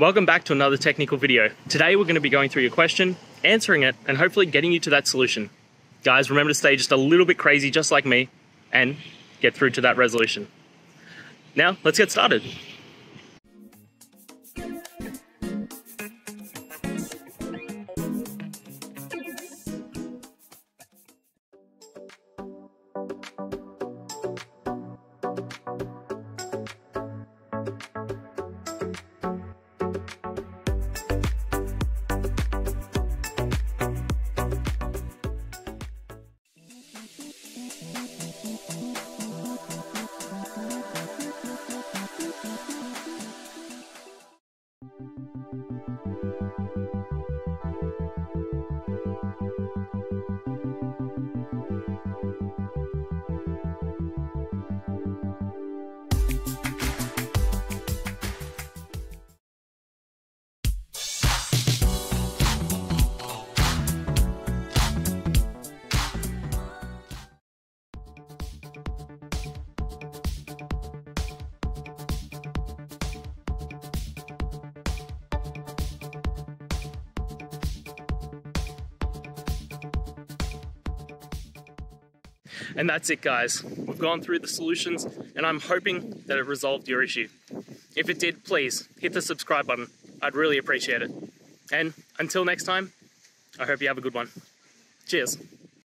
Welcome back to another technical video. Today we're going to be going through your question, answering it, and hopefully getting you to that solution. Guys, remember to stay just a little bit crazy just like me and get through to that resolution. Now, let's get started. And that's it, guys. We've gone through the solutions, and I'm hoping that it resolved your issue. If it did, please hit the subscribe button. I'd really appreciate it. And until next time, I hope you have a good one. Cheers.